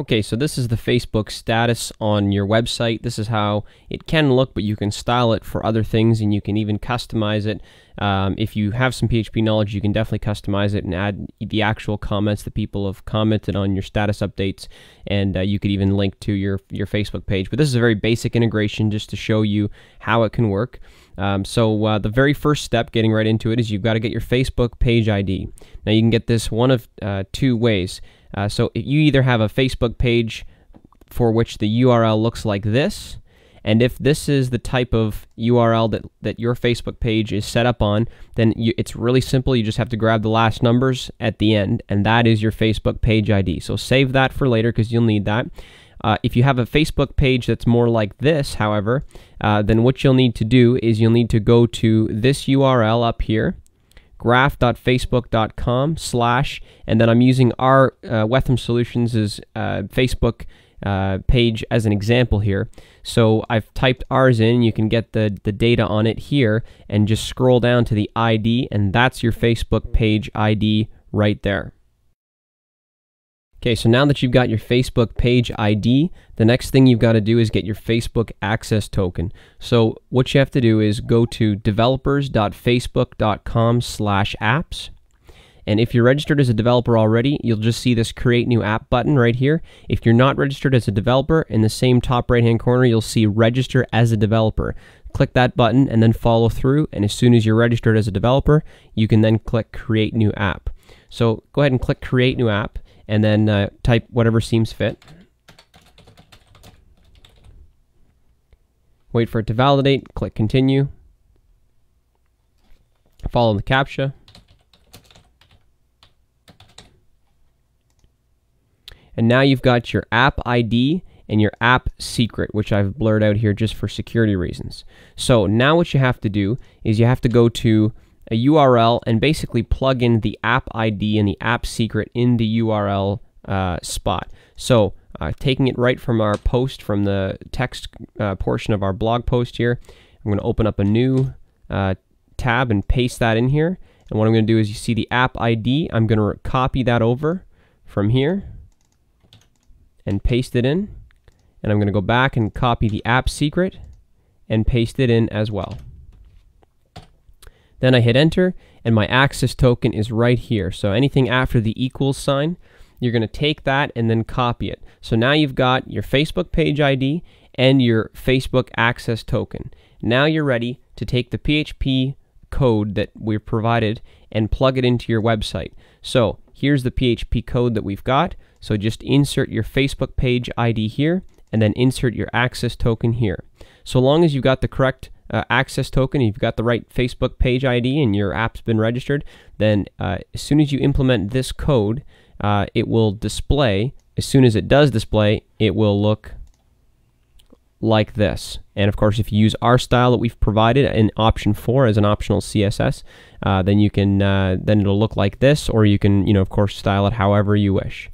Okay, so this is the Facebook status on your website. This is how it can look, but you can style it for other things and you can even customize it. Um, if you have some PHP knowledge, you can definitely customize it and add the actual comments that people have commented on your status updates, and uh, you could even link to your, your Facebook page. But this is a very basic integration just to show you how it can work. Um, so uh, the very first step, getting right into it, is you've got to get your Facebook page ID. Now you can get this one of uh, two ways. Uh, so you either have a Facebook page for which the URL looks like this, and if this is the type of URL that, that your Facebook page is set up on, then you, it's really simple. You just have to grab the last numbers at the end, and that is your Facebook page ID. So save that for later because you'll need that. Uh, if you have a Facebook page that's more like this, however, uh, then what you'll need to do is you'll need to go to this URL up here, graph.facebook.com slash, and then I'm using our uh, Wetham Solutions' uh, Facebook uh, page as an example here. So I've typed ours in, you can get the, the data on it here, and just scroll down to the ID, and that's your Facebook page ID right there. Okay, so now that you've got your Facebook page ID, the next thing you've got to do is get your Facebook access token. So what you have to do is go to developers.facebook.com slash apps. And if you're registered as a developer already, you'll just see this create new app button right here. If you're not registered as a developer, in the same top right hand corner, you'll see register as a developer. Click that button and then follow through. And as soon as you're registered as a developer, you can then click create new app. So go ahead and click create new app and then uh, type whatever seems fit. Wait for it to validate, click continue. Follow the CAPTCHA. And now you've got your app ID and your app secret, which I've blurred out here just for security reasons. So now what you have to do is you have to go to a URL and basically plug in the app ID and the app secret in the URL uh, spot. So uh, taking it right from our post, from the text uh, portion of our blog post here, I'm going to open up a new uh, tab and paste that in here. And what I'm going to do is you see the app ID, I'm going to copy that over from here and paste it in. And I'm going to go back and copy the app secret and paste it in as well. Then I hit enter and my access token is right here. So anything after the equals sign, you're going to take that and then copy it. So now you've got your Facebook page ID and your Facebook access token. Now you're ready to take the PHP code that we've provided and plug it into your website. So here's the PHP code that we've got. So just insert your Facebook page ID here and then insert your access token here. So long as you've got the correct uh, access token, you've got the right Facebook page ID and your app's been registered, then uh, as soon as you implement this code, uh, it will display. As soon as it does display, it will look like this. And of course, if you use our style that we've provided in option four as an optional CSS, uh, then you can uh, then it'll look like this, or you can, you know, of course, style it however you wish.